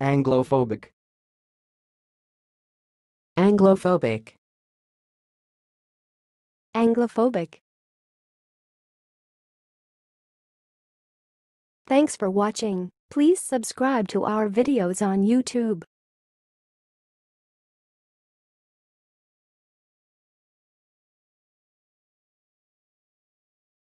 Anglophobic. Anglophobic. Anglophobic. Thanks for watching. Please subscribe to our videos on YouTube.